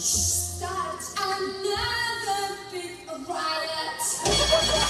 Start another big riot.